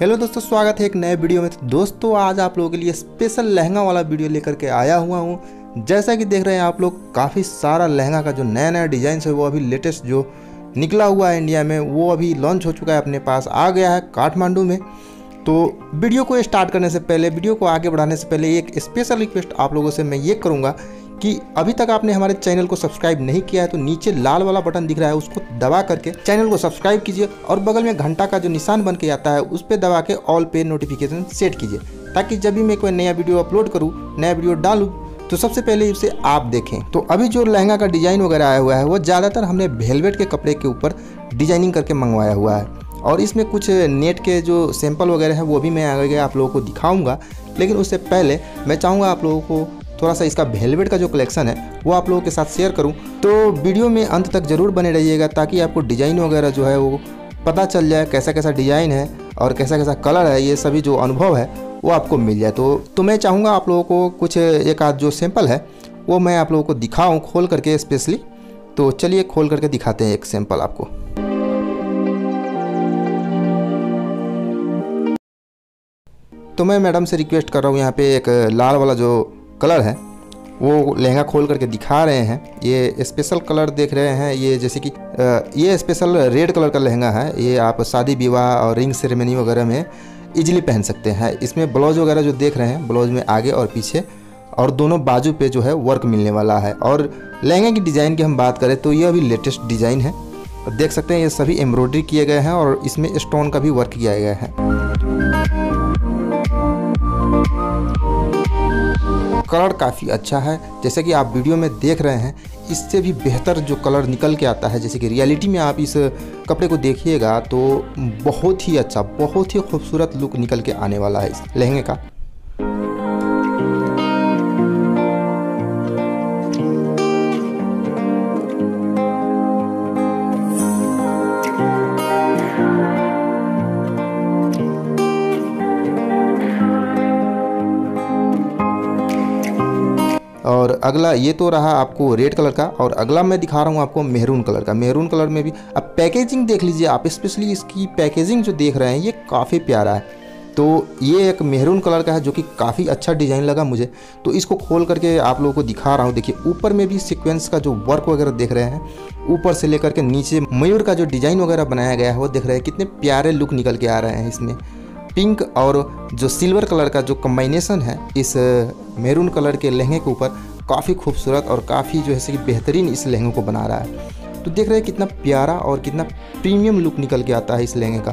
Hello दोस्तों, स्वागत है एक नए वीडियो में। तो दोस्तों, आज आप लोगों के लिए स्पेशल लहंगा वाला वीडियो लेकर के आया हुआ हूँ। जैसा कि देख रहे हैं आप लोग, काफ़ी सारा लहंगा का जो नया नया डिज़ाइन है, वो अभी लेटेस्ट जो निकला हुआ है इंडिया में, वो अभी लॉन्च हो चुका है अपने पास। आ गया है काठमांडू में। तो वीडियो को स्टार्ट करने से पहले, वीडियो को आगे बढ़ाने से पहले एक स्पेशल रिक्वेस्ट आप लोगों से मैं ये करूँगा कि अभी तक आपने हमारे चैनल को सब्सक्राइब नहीं किया है तो नीचे लाल वाला बटन दिख रहा है, उसको दबा करके चैनल को सब्सक्राइब कीजिए और बगल में घंटा का जो निशान बन के आता है, उस पर दबा के ऑल पे नोटिफिकेशन सेट कीजिए, ताकि जब भी मैं कोई नया वीडियो अपलोड करूँ, नया वीडियो डालूँ तो सबसे पहले उसे आप देखें। तो अभी जो लहंगा का डिज़ाइन वगैरह आया हुआ है, वो ज़्यादातर हमने वेलवेट के कपड़े के ऊपर डिज़ाइनिंग करके मंगवाया हुआ है। और इसमें कुछ नेट के जो सैंपल वगैरह हैं, वो भी मैं आगे आप लोगों को दिखाऊँगा, लेकिन उससे पहले मैं चाहूँगा आप लोगों को थोड़ा सा इसका वेलवेट का जो कलेक्शन है, वो आप लोगों के साथ शेयर करूँ। तो वीडियो में अंत तक ज़रूर बने रहिएगा ताकि आपको डिज़ाइन वगैरह जो है वो पता चल जाए कैसा कैसा डिज़ाइन है और कैसा कैसा कलर है, ये सभी जो अनुभव है, वो आपको मिल जाए। तो तो मैं चाहूँगा आप लोगों को कुछ एक आध जो सैंपल है, वो मैं आप लोगों को दिखाऊँ खोल करके स्पेशली तो चलिए खोल करके दिखाते हैं एक सैंपल आपको। तो मैं मैडम से रिक्वेस्ट कर रहा हूँ, यहाँ पे एक लाल वाला जो कलर है। वो लहंगा खोल करके दिखा रहे हैं। ये स्पेशल कलर देख रहे हैं। ये जैसे कि ये स्पेशल रेड कलर का लहंगा है। ये आप शादी विवाह और रिंग सेरेमनी वगैरह में इजीली पहन सकते हैं। इसमें ब्लाउज वगैरह जो देख रहे हैं ब्लाउज में आगे और पीछे और दोनों बाजू पे जो है वर्क मिलने वाला है। और लहंगे की डिज़ाइन की हम बात करें तो ये अभी लेटेस्ट डिज़ाइन है। देख सकते हैं ये सभी एम्ब्रॉयडरी किए गए हैं और इसमें स्टोन का भी वर्क किया गया है। कलर काफ़ी अच्छा है। जैसे कि आप वीडियो में देख रहे हैं, इससे भी बेहतर जो कलर निकल के आता है, जैसे कि रियलिटी में आप इस कपड़े को देखिएगा तो बहुत ही अच्छा बहुत ही खूबसूरत लुक निकल के आने वाला है इस लहंगे का। और अगला ये तो रहा आपको रेड कलर का, और अगला मैं दिखा रहा हूँ आपको मेहरून कलर का। मेहरून कलर में भी, अब पैकेजिंग देख लीजिए आप स्पेशली इसकी पैकेजिंग जो देख रहे हैं, ये काफ़ी प्यारा है। तो ये एक मेहरून कलर का है, जो कि काफ़ी अच्छा डिज़ाइन लगा मुझे। तो इसको खोल करके आप लोगों को दिखा रहा हूँ। देखिए, ऊपर में भी सीक्वेंस का जो वर्क वगैरह देख रहे हैं, ऊपर से लेकर के नीचे मयूर का जो डिज़ाइन वगैरह बनाया गया है, वो देख रहे हैं, कितने प्यारे लुक निकल के आ रहे हैं इसमें। पिंक और जो सिल्वर कलर का जो कम्बाइनेशन है, इस मेरून कलर के लहंगे के ऊपर काफ़ी खूबसूरत और काफ़ी जो है कि बेहतरीन इस लहंगे को बना रहा है। तो देख रहे हैं कितना प्यारा और कितना प्रीमियम लुक निकल के आता है इस लहंगे का।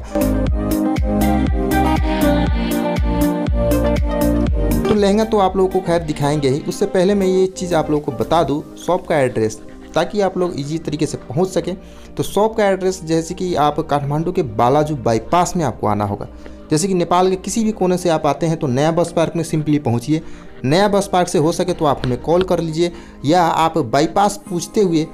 तो लहंगा तो आप लोगों को खैर दिखाएँगे ही। उससे पहले मैं ये चीज़ आप लोगों को बता दूँ, शॉप का एड्रेस, ताकि आप लोग इजी तरीके से पहुँच सकें। तो शॉप का एड्रेस जैसे कि आप काठमांडू के बालाजू बाईपास में आपको आना होगा। जैसे कि नेपाल के किसी भी कोने से आप आते हैं तो नया बस पार्क में सिंपली पहुंचिए। नया बस पार्क से हो सके तो आप हमें कॉल कर लीजिए या आप बाईपास पूछते हुए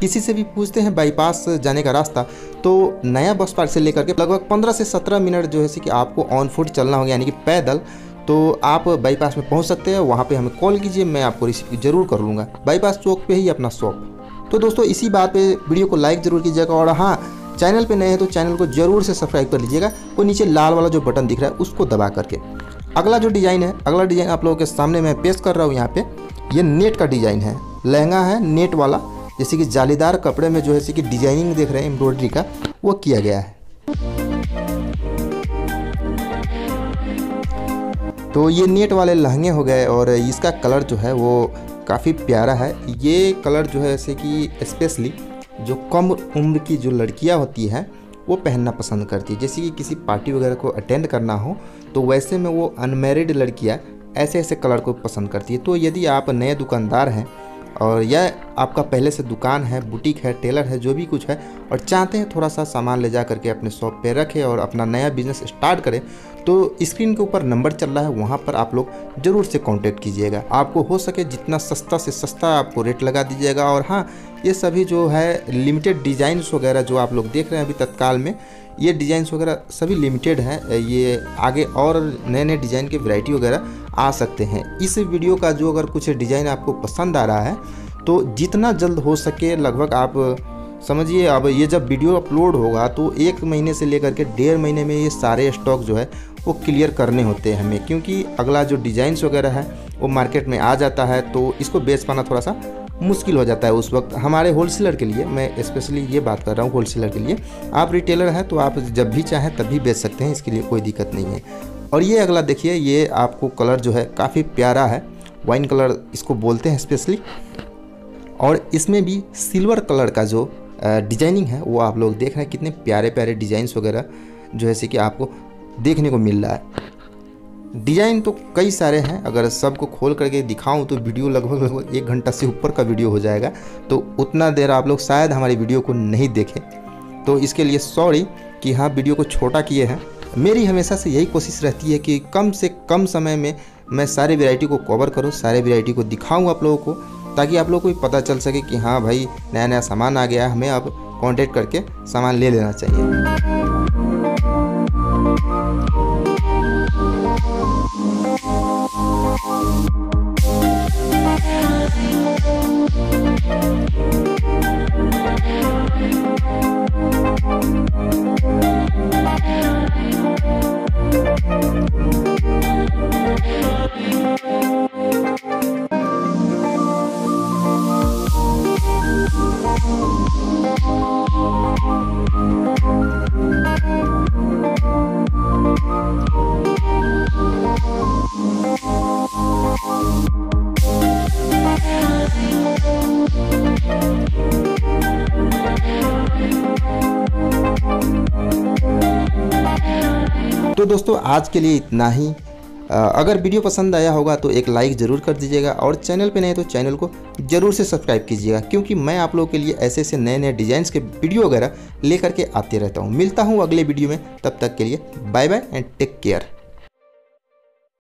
किसी से भी पूछते हैं बाईपास जाने का रास्ता तो नया बस पार्क से लेकर के लगभग 15 से 17 मिनट जो है कि आपको ऑन फुट चलना होगा, यानी कि पैदल तो आप बाईपास में पहुँच सकते हैं। वहाँ पे हमें कॉल कीजिए, मैं आपको रिसीव ज़रूर कर लूँगा। बाईपास चौक पे ही अपना शॉप तो दोस्तों, इसी बात पे वीडियो को लाइक ज़रूर कीजिएगा और हाँ चैनल पे नए हैं तो चैनल को ज़रूर से सब्सक्राइब कर लीजिएगा। वो नीचे लाल वाला जो बटन दिख रहा है, उसको दबा करके। अगला जो डिज़ाइन है, अगला डिज़ाइन आप लोगों के सामने मैं पेश कर रहा हूँ यहाँ पे। ये नेट का डिज़ाइन है, लहंगा है, नेट वाला। जैसे कि जालीदार कपड़े में जो है कि डिज़ाइनिंग देख रहे हैं, एम्ब्रॉयडरी का, वो किया गया है। तो ये नेट वाले लहंगे हो गए और इसका कलर जो है, वो काफ़ी प्यारा है। ये कलर जो है, जैसे कि स्पेशली जो कम उम्र की जो लड़कियाँ होती हैं, वो पहनना पसंद करती है। जैसे कि किसी पार्टी वगैरह को अटेंड करना हो तो वैसे में वो अनमेरिड लड़कियाँ ऐसे ऐसे कलर को पसंद करती है। तो यदि आप नए दुकानदार हैं और यह आपका पहले से दुकान है, बुटीक है, टेलर है, जो भी कुछ है, और चाहते हैं थोड़ा सा सामान ले जा करके अपने शॉप पे रखें और अपना नया बिज़नेस स्टार्ट करें तो स्क्रीन के ऊपर नंबर चल रहा है, वहाँ पर आप लोग ज़रूर से कांटेक्ट कीजिएगा। आपको हो सके जितना सस्ता से सस्ता आपको रेट लगा दीजिएगा, और हाँ ये सभी जो है लिमिटेड डिज़ाइंस वगैरह जो आप लोग देख रहे हैं अभी तत्काल में, ये डिज़ाइंस वगैरह सभी लिमिटेड हैं, ये आगे और नए नए डिज़ाइन के वैरायटी वगैरह आ सकते हैं। इस वीडियो का जो अगर कुछ डिज़ाइन आपको पसंद आ रहा है तो जितना जल्द हो सके, लगभग आप समझिए, अब ये जब वीडियो अपलोड होगा तो एक महीने से लेकर के डेढ़ महीने में ये सारे स्टॉक जो है, वो क्लियर करने होते हैं हमें। क्योंकि अगला जो डिज़ाइंस वगैरह है, वो मार्केट में आ जाता है तो इसको बेच पाना थोड़ा सा मुश्किल हो जाता है उस वक्त। हमारे होलसेलर के लिए, मैं स्पेशली ये बात कर रहा हूँ होलसेलर के लिए, आप रिटेलर हैं तो आप जब भी चाहें तभी बेच सकते हैं, इसके लिए कोई दिक्कत नहीं है। और ये अगला देखिए, ये आपको कलर जो है, काफ़ी प्यारा है, वाइन कलर इसको बोलते हैं स्पेशली। और इसमें भी सिल्वर कलर का जो डिज़ाइनिंग है, वो आप लोग देख रहे हैं, कितने प्यारे प्यारे डिजाइंस वगैरह, जो है कि आपको देखने को मिल रहा है। डिज़ाइन तो कई सारे हैं, अगर सबको खोल करके दिखाऊँ तो वीडियो लगभग लगभग एक घंटा से ऊपर का वीडियो हो जाएगा तो उतना देर आप लोग शायद हमारी वीडियो को नहीं देखें। तो इसके लिए सॉरी कि हाँ वीडियो को छोटा किए हैं। मेरी हमेशा से यही कोशिश रहती है कि कम से कम समय में मैं सारे वेराइटी को कवर करूँ, सारे वेराइटी को दिखाऊँ आप लोगों को ताकि आप लोग को भी पता चल सके कि हाँ भाई नया नया सामान आ गया हमें अब कॉन्टेक्ट करके सामान ले लेना चाहिए। तो दोस्तों, आज के लिए इतना ही। अगर वीडियो पसंद आया होगा तो एक लाइक ज़रूर कर दीजिएगा और चैनल पे नए तो चैनल को ज़रूर से सब्सक्राइब कीजिएगा, क्योंकि मैं आप लोगों के लिए ऐसे ऐसे नए नए डिज़ाइंस के वीडियो वगैरह लेकर के आते रहता हूँ। मिलता हूँ अगले वीडियो में, तब तक के लिए bye bye and take care